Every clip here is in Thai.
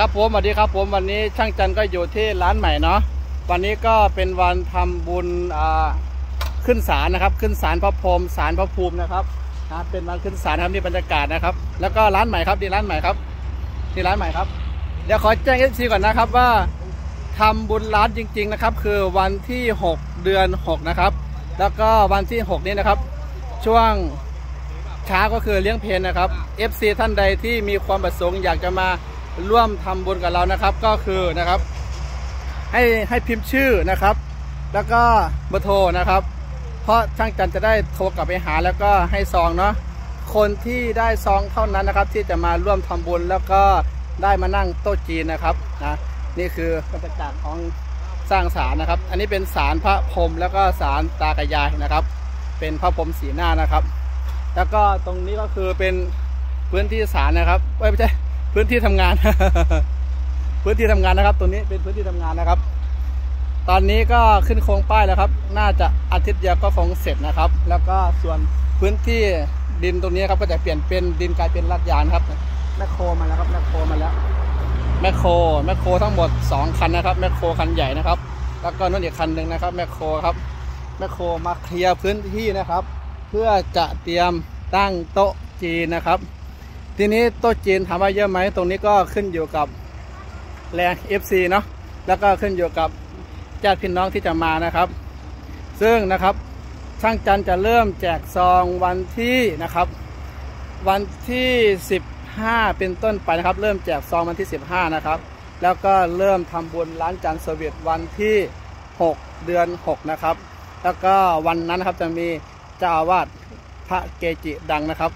ครับผมสวัสดีครับผมวันนี้ช่างจันก็อยู่ที่ร้านใหม่เนาะวันนี้ก็เป็นวันทำบุญขึ้นศาลนะครับ ขึ้นศาลพระพรหมศาลพระภูมินะครับนะเป็นวันขึ้นศาลครับนี่บรรยากาศนะครับ แล้วก็ร้านใหม่ครับนี่ร้านใหม่ครับนี่ร้านใหม่ครับ เดี๋ยวขอแจ้งเอฟซีก่อนนะครับว่าทำบุญร้านจริง ๆนะครับ คือวันที่ 6 เดือน 6 นะครับ แล้วก็วันที่ 6 นี้นะครับ ช่วงเช้าก็คือเลี้ยงเพลนนะครับ FC ท่านใดที่มีความประสงค์อยากจะมา ร่วมทำบุญกับเรานะครับ ก็คือนะครับ ให้ให้พิมพ์ชื่อนะครับ แล้วก็เบอร์โทรนะครับ เพราะช่างจันจะได้โทรกลับไปหาแล้วก็ให้ซองเนาะคนที่ได้ซองเท่านั้นนะครับ ที่จะมาร่วมทำบุญแล้วก็ได้มานั่งโต๊ะจีนนะครับนะนี่คือบรรยากาศของสร้างศาลนะครับ อันนี้เป็นศาลพระพรมแล้วก็ศาลตากระยายนะครับ เป็นพระพรมสีหน้านะครับ แล้วก็ตรงนี้ก็คือเป็นพื้นที่ศาลนะครับไม่ใช่ พื้นที่ทำงาน พื้นที่ทำงานนะครับตรงนี้เป็นพื้นที่ทำงานนะครับ ตอนนี้ก็ขึ้นโครงป้ายแล้วครับ น่าจะอาทิตย์เดียวก็คงเสร็จนะครับ แล้วก็ส่วนพื้นที่ดินตรงนี้ครับก็จะเปลี่ยนเป็นดินกลายเป็นลาดยางครับแมคโครมาแล้วครับแมคโครมาแล้วแมคโครแมคโครทั้งหมด 2 คันนะครับแมคโครคันใหญ่นะครับ แล้วก็นู่นอีกคันหนึ่งนะครับแมคโครครับแมคโครมาเคลียร์พื้นที่นะครับ เพื่อจะเตรียมตั้งโต๊ะจีนนะครับ ทีนี้โต๊ะจีนถามว่าเยอะไหมตรงนี้ก็ขึ้นอยู่กับแรง FC เนาะแล้วก็ขึ้นอยู่กับญาติพี่น้องที่จะมานะครับ ซึ่งนะครับช่างจันจะเริ่มแจกซองวันที่นะครับ วันที่ 15 เป็นต้นไปนะครับ เริ่มแจกซองวันที่ 15 นะครับ แล้วก็เริ่มทำบุญร้านจันทร์เซอร์วิสวันที่ 6 เดือน 6 นะครับ แล้วก็วันนั้นนะครับจะมีเจ้าอาวาสพระเกจิดังนะครับ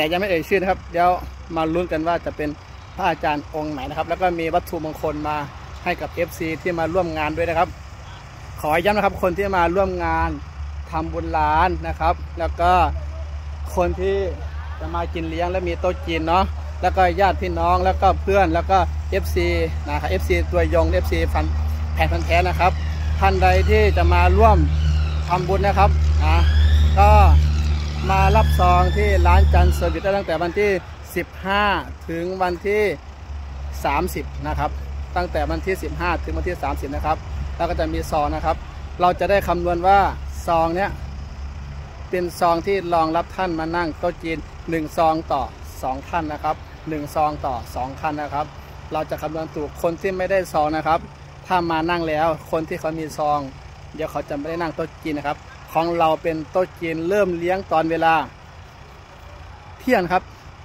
แต่ยังไม่เอ่ยชื่อนะครับ เดี๋ยวมาลุ้นกันว่าจะเป็นพระอาจารย์องค์ไหนนะครับ แล้วก็มีวัตถุมงคลมาให้กับ FC ที่มาร่วมงานด้วยนะครับ ขอย้ำนะครับ คนที่มาร่วมงานทำบุญร้านนะครับ แล้วก็คนที่จะมากินเลี้ยงและมีโต๊ะจีนเนาะแล้วก็ญาติพี่น้องแล้วก็เพื่อนแล้วก็ FC นะครับ FC ตัวยง FC ฟันแผ่นพันแท้นะครับท่านใดที่จะมาร่วมทำบุญนะครับอะก็ มารับซองที่ร้านจันทร์เซอร์วิสได้ตั้งแต่วันที่ 15 ถึงวันที่ 30 นะครับ ตั้งแต่วันที่ 15 ถึงวันที่ 30 นะครับ แล้วก็จะมีซองนะครับ เราจะได้คำนวณว่าซองเนี้ยเป็นซองที่รองรับท่านมานั่งโต๊ะจีน1ซองต่อ 2 ท่านนะครับ1ซองต่อ 2 ท่านนะครับ เราจะคำนวณถูกคนที่ไม่ได้ซองนะครับ ถ้ามานั่งแล้วคนที่เขามีซอง เดี๋ยวเขาจะไม่ได้นั่งโต๊ะจีนนะครับ ของเราเป็นโต๊ะจีนเริ่มเลี้ยงตอนเวลา เที่ยงครับ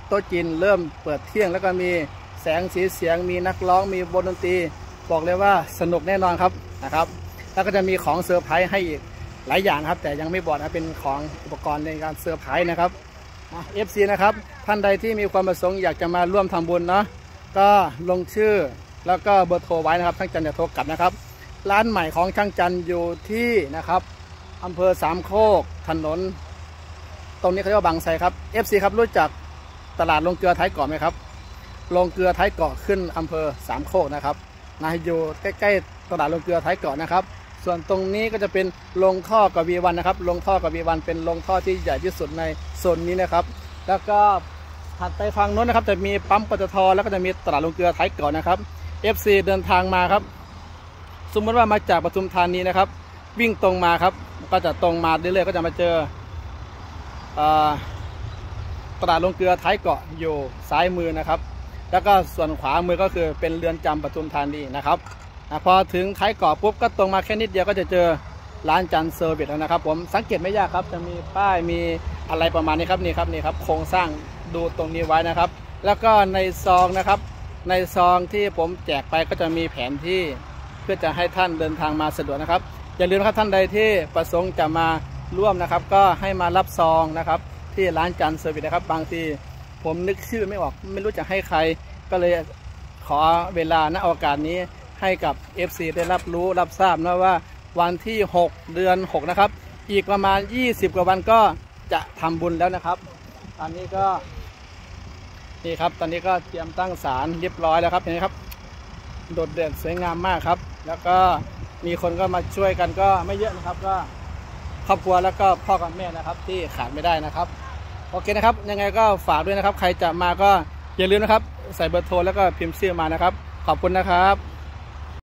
โต๊ะจีนเริ่มเปิดเที่ยง แล้วก็มีแสงสีเสียงมีนักร้องมีวงดนตรีบอกเลยว่าสนุกแน่นอนครับนะครับ แล้วก็จะมีของเซอร์ไพรส์ให้อีกหลายอย่างครับ แต่ยังไม่บอกนะเป็นของอุปกรณ์ในการเซอร์ไพรส์นะครับ FC นะครับท่านใดที่มีความประสงค์อยากจะมาร่วมทำบุญเนาะก็ลงชื่อแล้วก็เบอร์โทรไว้นะครับช่างจันจะโทรกลับนะครับ ร้านใหม่ของช่างจันอยู่ที่นะครับ อำเภอสามโคก ถนน ตรงนี้เขาเรียกว่าบางไทรครับ FC ครับรู้จักตลาดโรงเกลือท้ายเกาะไหมครับลงเกลือท้ายเกาะขึ้นอำเภอสามโคกนะครับนะอยู่ใกล้ๆตลาดลงเกลือท้ายเกาะนะครับ ส่วนตรงนี้ก็จะเป็นลงท่อกับวีวันนะครับลงท่อกับวีวันเป็นลงท่อที่ใหญ่ที่สุดในโซนนี้นะครับ แล้วก็ถัดไปฝั่งโน้นนะครับ จะมีปั๊มปตทแล้วก็จะมีตลาดลงเกลือท้ายเกาะนะครับ FC เดินทางมาครับ สมมติว่ามาจากปทุมธานีนะครับ วิ่งตรงมาครับ ก็จะตรงมาเรื่อยๆก็จะมาเจออ่าตลาดลงเกลือท้ายเกาะอยู่ซ้ายมือนะครับ แล้วก็ส่วนขวามือก็คือเป็นเรือนจำปทุมธานีนะครับอพอถึงท้ายเกาะปุ๊บก็ตรงมาแค่นิดเดียวก็จะเจอร้านจันเซอร์วิสแล้วนะครับ ผมสังเกตไม่ยากครับจะมีป้ายมีอะไรประมาณนี้ครับนี่ครับนี่ครับโครงสร้างดูตรงนี้ไว้นะครับ แล้วก็ในซองนะครับ ในซองที่ผมแจกไปก็จะมีแผนที่ เพื่อจะให้ท่านเดินทางมาสะดวกนะครับ อย่าลืมครับท่านใดที่ประสงค์จะมาร่วมนะครับ ก็ให้มารับซองนะครับ ที่ร้านจันเซอร์วิสนะครับ บางทีผมนึกชื่อไม่ออก ไม่รู้จะให้ใคร ก็เลยขอเวลาณโอกาสนี้ให้กับ FC ได้รับรู้รับทราบนะว่าวันที่ 6 เดือน 6 นะครับ อีกประมาณ 20 กว่าวันก็จะทำบุญแล้วนะครับ ตอนนี้ก็นี่ครับ ตอนนี้ก็เตรียมตั้งศาลเรียบร้อยแล้วครับเห็นไหมครับ โดดเด่นสวยงามมากครับ แล้วก็ มีคนก็มาช่วยกันก็ไม่เยอะนะครับ ก็ครอบครัวแล้วก็พ่อกับแม่นะครับ ที่ขาดไม่ได้นะครับโอเคนะครับ ยังไงก็ฝากด้วยนะครับ ใครจะมาก็อย่าลืมนะครับ ใส่เบอร์โทรแล้วก็พิมพ์ชื่อมานะครับ ขอบคุณนะครับ